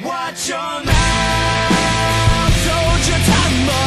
Watch your mouth, hold your tongue.